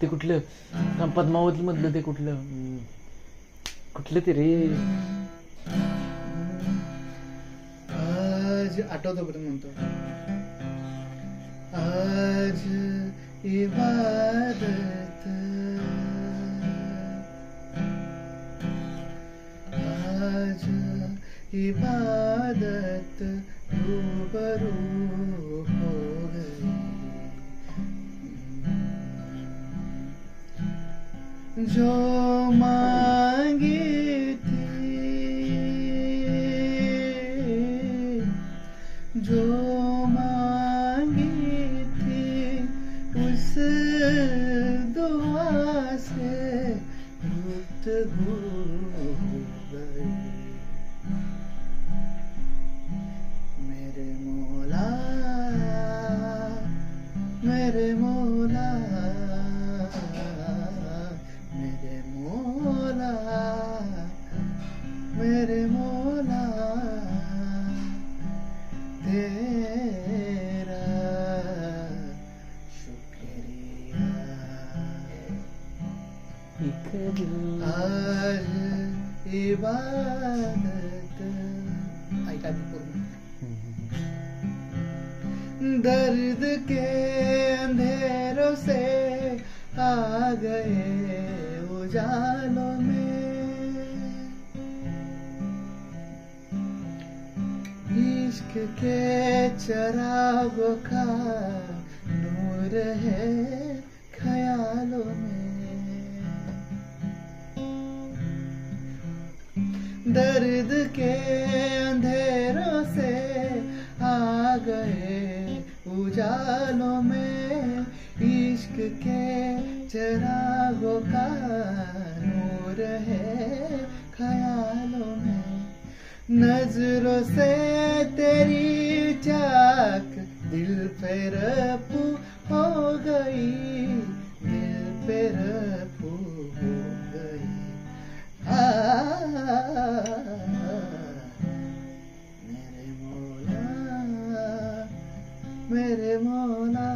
ते कुठलं? पद्मावत मधलं ते कुठलं? कुठलं ते रे? आज आठवतो बरं म्हणतो. आज इबादत. आज इबादत रूबरू. जो मांगी थी जो मांगी थी उस दुआ से गुफ्तगू हो गई। मेरे मौला इबादत। दर्द के अंधेरों से आ गए उजालों में। इश्क के चरागों का नूर है। दर्द के अंधेरों से आ गए उजालों में इश्क के चरागों का नूर है ख्यालों में। नज़रों से तेरी चाक दिल पे रफू हो गई, दिल पे मेरे मौला मेरे मौला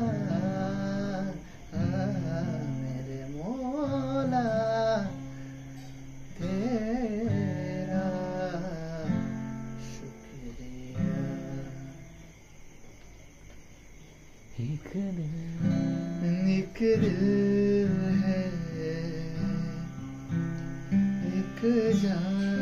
एक जान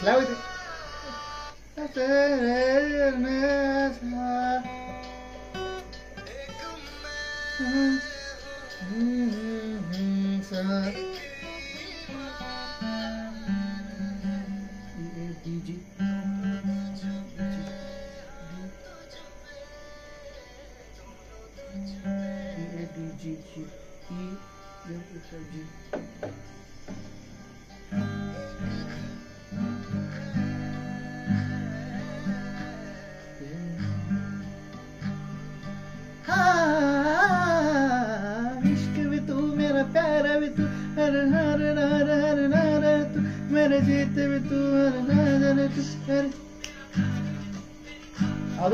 slow it. मेरे जीत भी तू हर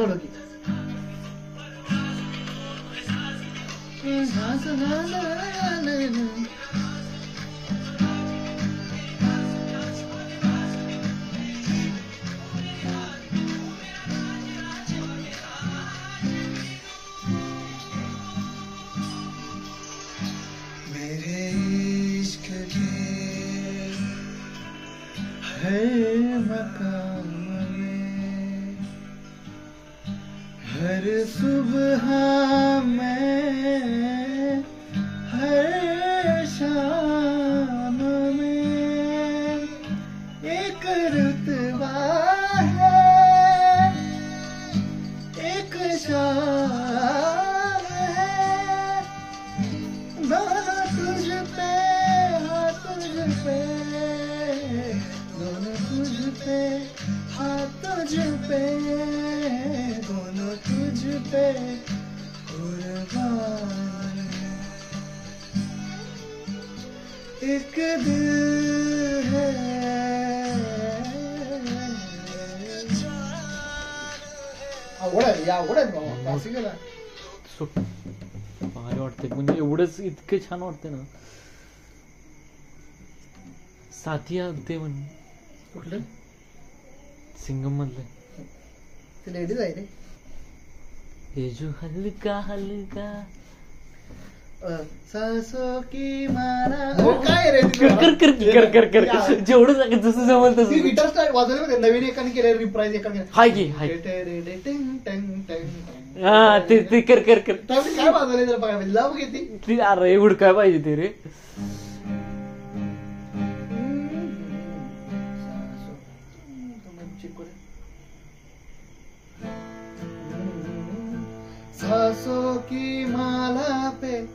मकाम में। हर सुबह में हर शाम एक तुझ पे दोनों तुझ पे कुर्बान एक दिल है। अवघड या अवघड बाबा क्लासिकल आहे भारी वाटते म्हणजे एवढंच इतके छान वाटते ना। साथिया ते म्हण कुठलं सिंगम मधले ते लेडीज़ आहे रे ये जो हलका हलका सासो की माला काय रे ती कर कर कर कर कर कर या. जेवढं सांग जसं जमल ती तसं गिटार स्टाईल वाजवली माहिती आहे? नवीन एकाने केलं रिप्राईज एकाने केलं. हाय की हाय टे-टे-रे-टे, टिंग, टंग, टंग. हा ते ते कर कर कर त्यावेळी काय वाजवले जरा बघा लव घेते ती अरे हुडकाय पाहिजे ते रे की माला पे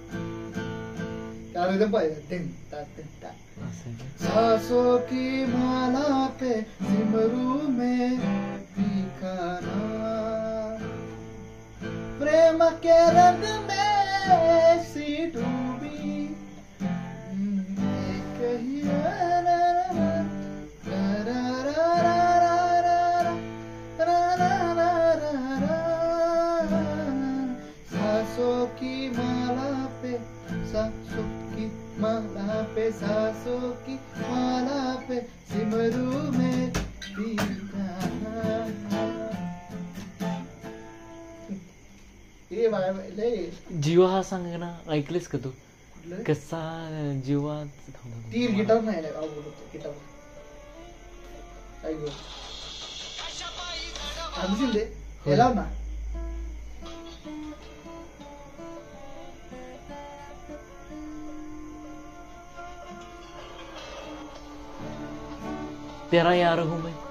क्या रिदम पाहिजे टिंग, टा, टिंग, टा. असं आहे का? सांसों की माला पे सिमरू में ठिकाना प्रेम के रंग में लय जीवा हा सांग ना ऐकलेस का तू? कसा जीवा. तीर गिटार नाही गिटार. हे लाव ना. तेरा यार हूँ मैं.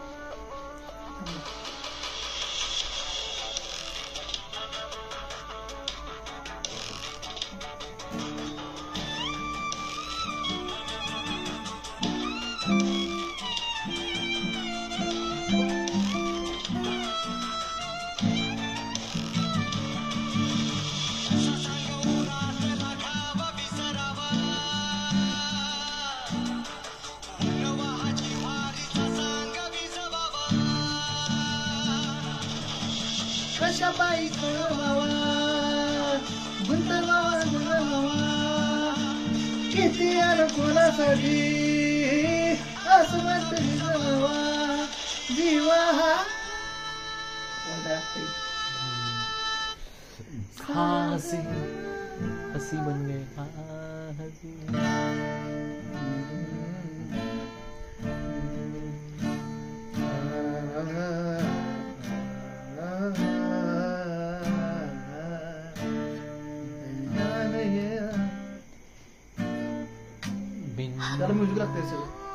कशा पायी मावा गुंतर मावा। किती यार कोणासाठी हाँ हसी. हसी बन गए हाँ हसी. Ela me ajuda a crescer.